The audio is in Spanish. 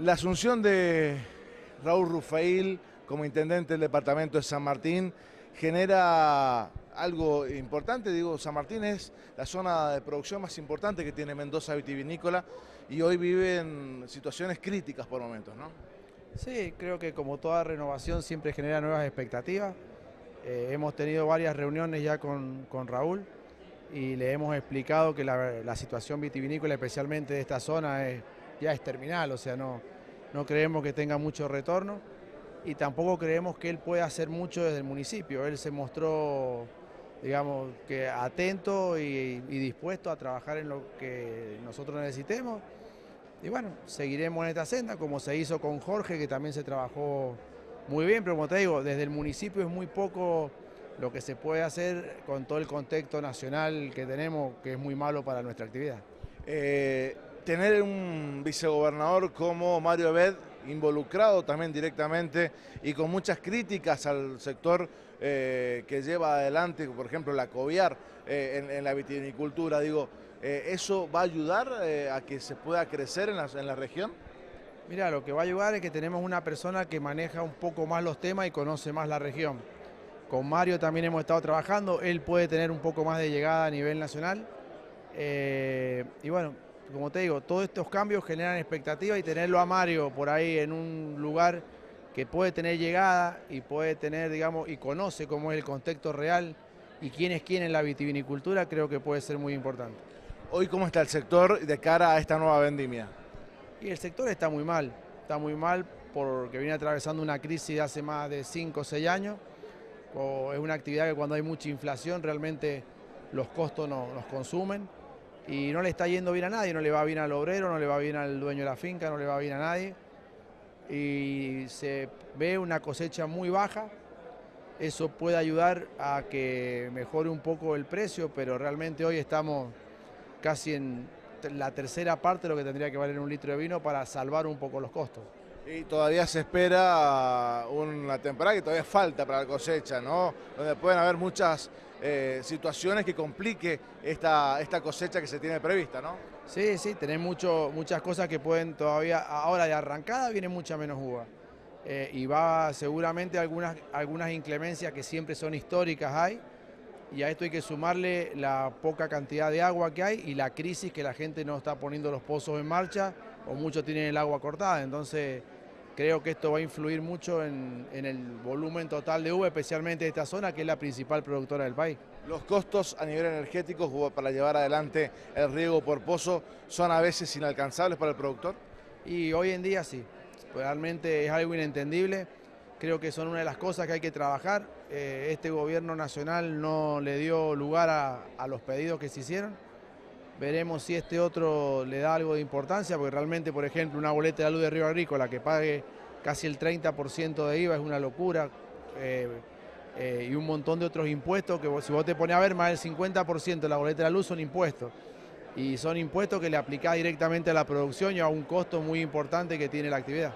La asunción de Raúl Rufail como intendente del departamento de San Martín genera algo importante, digo, San Martín es la zona de producción más importante que tiene Mendoza vitivinícola y hoy vive en situaciones críticas por momentos, ¿no? Sí, creo que como toda renovación siempre genera nuevas expectativas. Eh, hemos tenido varias reuniones ya con, Raúl y le hemos explicado que la, la situación vitivinícola, especialmente de esta zona, es ya es terminal, o sea, no, no creemos que tenga mucho retorno y tampoco creemos que él pueda hacer mucho desde el municipio. Él se mostró, digamos, que atento y, dispuesto a trabajar en lo que nosotros necesitemos. Y bueno, seguiremos en esta senda, como se hizo con Jorge, que también se trabajó muy bien, pero como te digo, desde el municipio es muy poco lo que se puede hacer con todo el contexto nacional que tenemos, que es muy malo para nuestra actividad. Eh, tener un vicegobernador como Mario Abed involucrado también directamente y con muchas críticas al sector eh, que lleva adelante, por ejemplo, la COVIAR eh, en, la vitivinicultura, digo, eh, ¿eso va a ayudar a que se pueda crecer en la, en la región? Mira, lo que va a ayudar es que tenemos una persona que maneja un poco más los temas y conoce más la región. Con Mario también hemos estado trabajando, él puede tener un poco más de llegada a nivel nacional. y bueno, como te digo, todos estos cambios generan expectativa y tenerlo a Mario por ahí en un lugar que puede tener llegada y puede tener, digamos, y conoce cómo es el contexto real y quién es quién en la vitivinicultura, creo que puede ser muy importante. Hoy, ¿cómo está el sector de cara a esta nueva vendimia? Y el sector está muy mal, está muy mal porque viene atravesando una crisis de hace más de 5 o 6 años. es una actividad que cuando hay mucha inflación realmente los costos nos consumen y no le está yendo bien a nadie, no le va bien al obrero, no le va bien al dueño de la finca, no le va bien a nadie. Y se ve una cosecha muy baja, eso puede ayudar a que mejore un poco el precio, pero realmente hoy estamos casi en la tercera parte de lo que tendría que valer un litro de vino para salvar un poco los costos. Y todavía se espera una temporada que todavía falta para la cosecha, ¿no? Donde pueden haber muchas eh, situaciones que complique esta, esta cosecha que se tiene prevista, ¿no? Sí, sí, tenés mucho, muchas cosas que pueden todavía, ahora de arrancada viene mucha menos uva. Eh, y va seguramente algunas, algunas inclemencias que siempre son históricas hay, y a esto hay que sumarle la poca cantidad de agua que hay y la crisis que la gente no está poniendo los pozos en marcha o muchos tienen el agua cortada. Entonces Creo que esto va a influir mucho en, el volumen total de uva, especialmente de esta zona, que es la principal productora del país. Los costos a nivel energético para llevar adelante el riego por pozo son a veces inalcanzables para el productor. Y hoy en día sí, realmente es algo inentendible. Creo que son una de las cosas que hay que trabajar. Eh, este gobierno nacional no le dio lugar a los pedidos que se hicieron. Veremos si este otro le da algo de importancia, porque realmente, por ejemplo, una boleta de la luz de Río Agrícola que pague casi el 30% de IVA es una locura. Eh, eh, y un montón de otros impuestos que si vos te pones a ver, más del 50% de la boleta de la luz son impuestos. Y son impuestos que le aplicás directamente a la producción y a un costo muy importante que tiene la actividad.